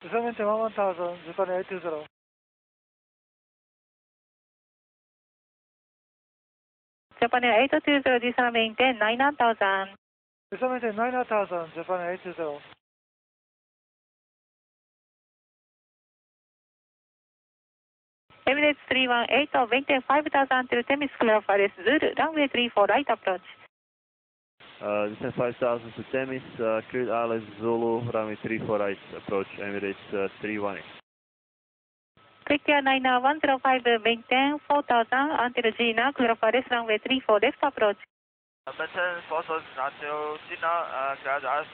Descending 1000, Japan 820. Japan Air 820, descend maintain 9000. Descending 9000, Japan 820. Emirates 318 of maintain 5000 till Temis clear for this Zulu, runway 34 right approach. Uh, descend 5000 to Temis, uh, cleared ILS Zulu, runway 34 right, approach Emirates uh, 318. Quick Air 9105, maintain 4000 until Gina, clear for this runway 34 left approach. Maintain 4000 until Gina, uh, cleared ILS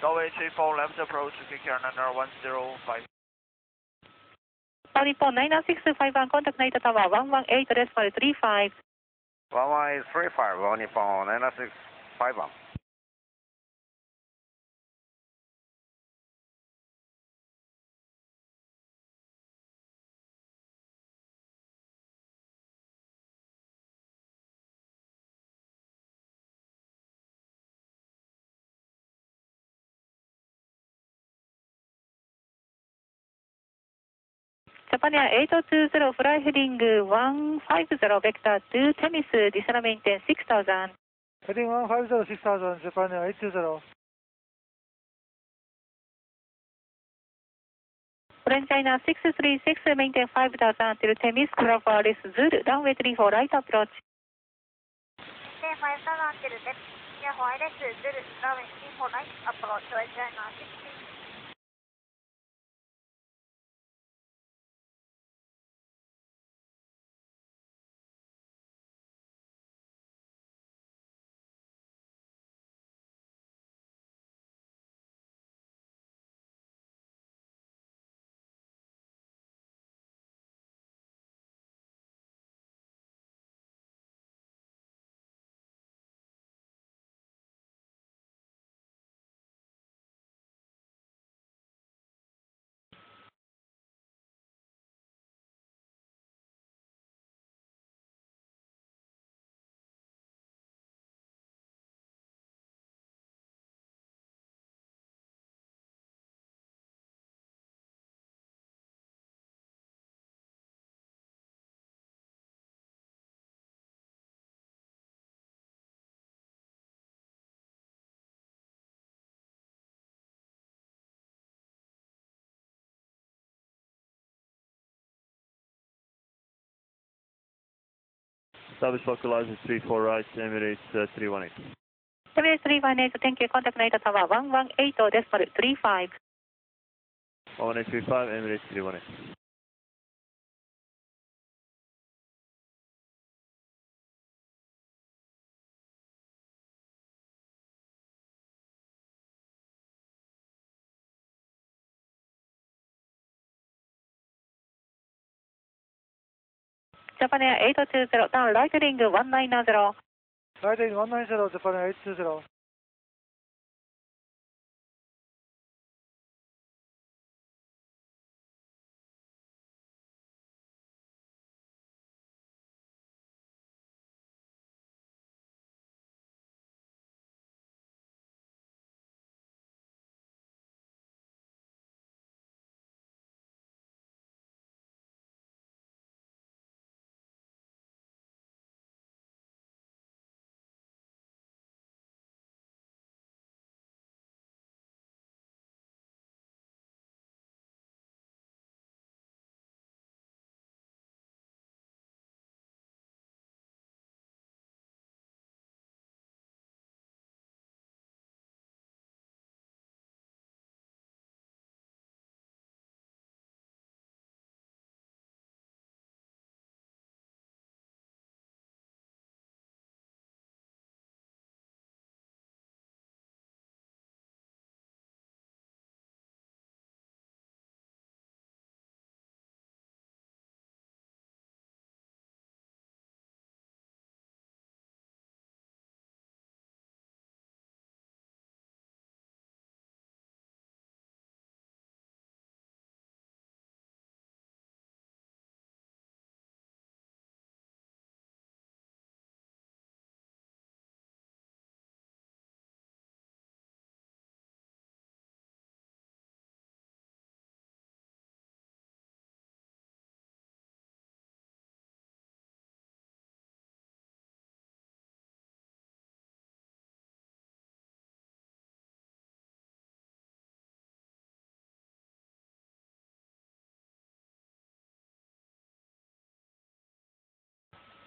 runway 34 left approach, quick air 9105. Polyphone 9965, contact Narita Tower 118, decimal 35. 11835, only phone 9651. Japan Air 820, fly heading 150, vector to Temis, descend maintain 6000. Heading 150, 6000, Japan 820. French China 636, maintain 5000 till Temis, clear for this Zulu, runway 34 right approach. Maintain 5000 till Temis, clear for this Zulu, runway 34 right approach, French China 636. Localizer 34 right, Emirates uh, 318. Emirates 318, thank you, contact Narita Tower 118, decimal 35. 1835, Emirates 318. ジャパネア820、ダウンライトリング190。ライトリング190、ジャパネア820。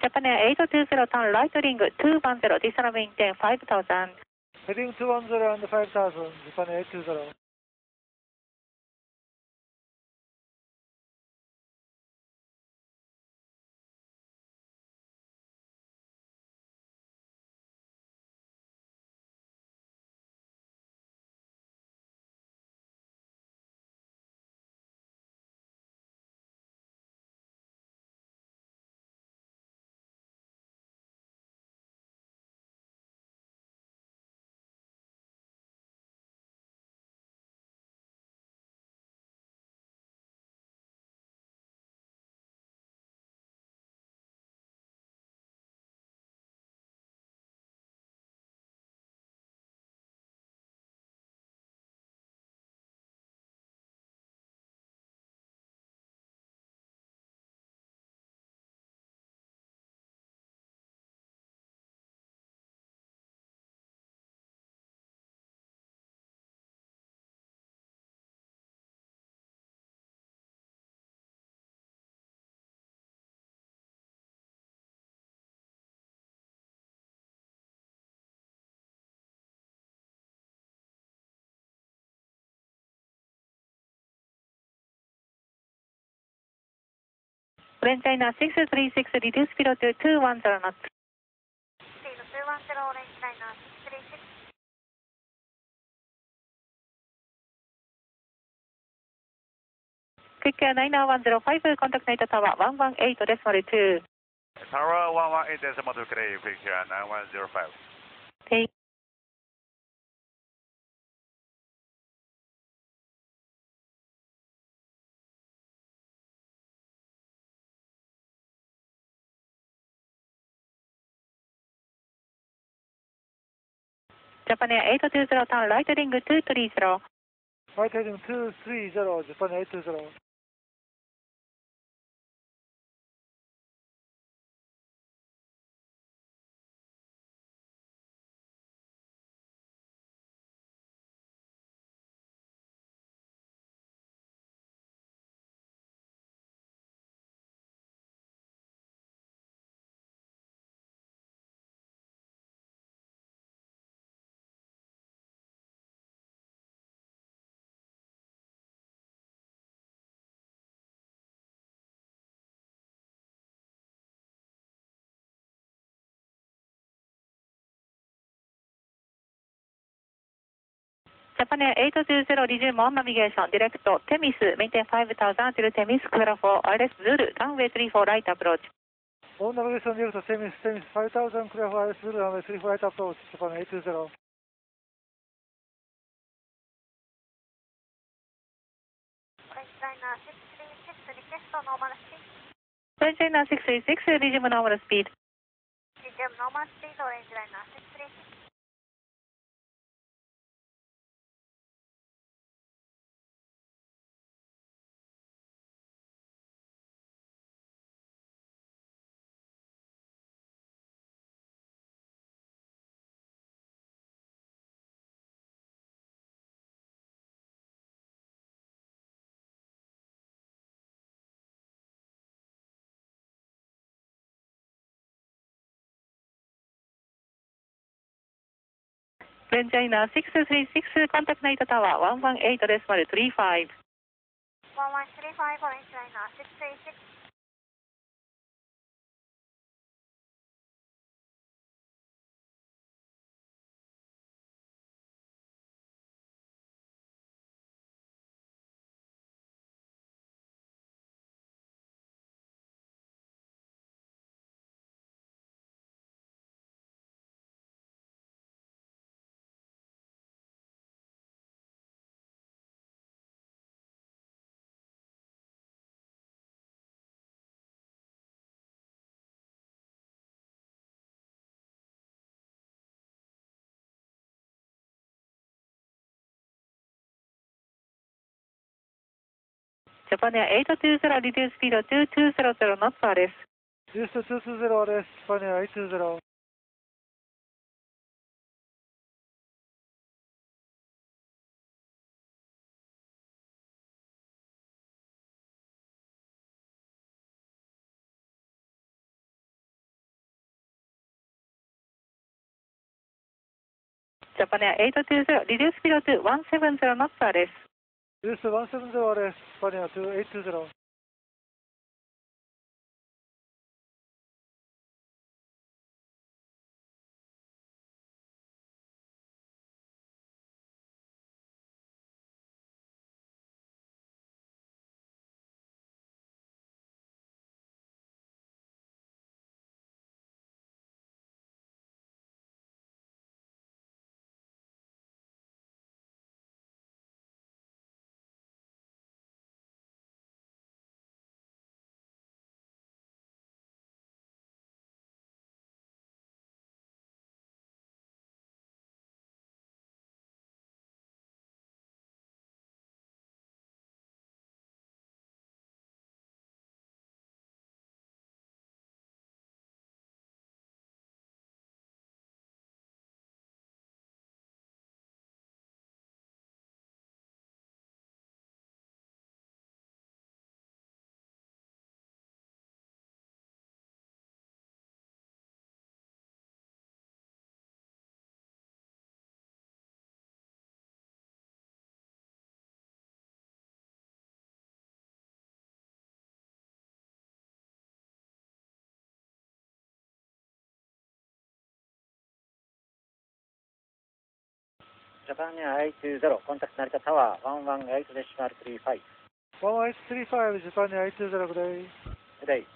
Japan Air 820 turn right ring 210, descend maintain 5000. Heading 210 and 5000, Japan 820. Grand China 636, reduce speed to 210 knots. Speed 210, orange liner 636. Quick Air 90105, contact Narita Tower 118 decimal 2. Tower 118 decimal 2 clear, quick here, 9105. Take. Japan Air 820 turn right ring 230. Right heading 230, Japan 820. Japan Air 820 resume on navigation, direct to Temis, maintain 5000 until Temis, clear for ILS Zulu, runway 34 right approach. On navigation direct to Temis, Temis 5000, clear for ILS Zulu, runway 34 right approach, Japan 820. Orange liner 636, request for normal speed. Grand China 636, resume normal speed. Resume normal speed, orange liner 636. Grand China 636, contact Narita 118 decimal 35. 1135, orange liner 636. ジャパネア820リデュースピード2200ノットです。ュース220です。ジャパネア820。ジャパネア820リデュースピード2 170ノッーです。This 170 RS, Spania to 820. ジャパニア820、コンタクト成田タワー、118デシマル35。1835、ジャパニア820、グレイ。Today.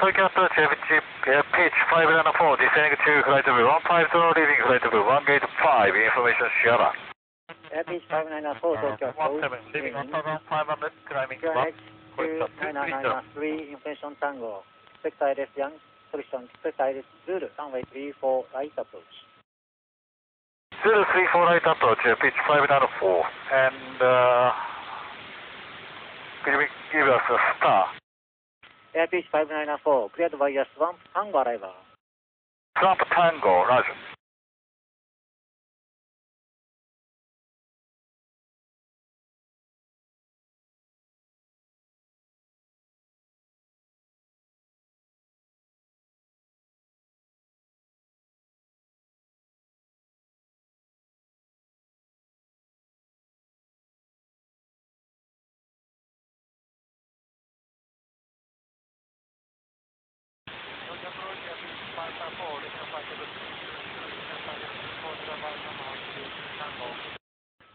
Tokyo 30, pitch 594, descending to flight level 150, leaving flight level 1 5, information Sierra. Pitch 594, Tokyo. 17, leaving 1500, climbing 1. information Tango. Sector left young, solution, sector left Zulu, runway 34, right approach. Zulu 34 right approach, pitch 594. And, uh, could you give us a star? Airpeach 594, cleared your swamp, Tango arrival. Trump Tango Roger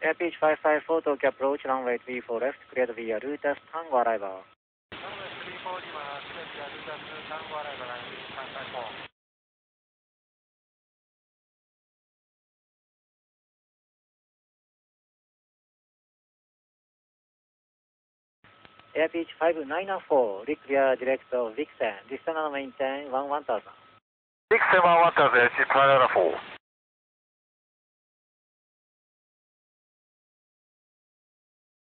Airpeach 554, Tokyo Approach, runway 34 left, cleared via Reuters, Tango arrival. Airpeach 594, reclear direct of Vixen, distance maintain 1 1000. 671 1000 H 594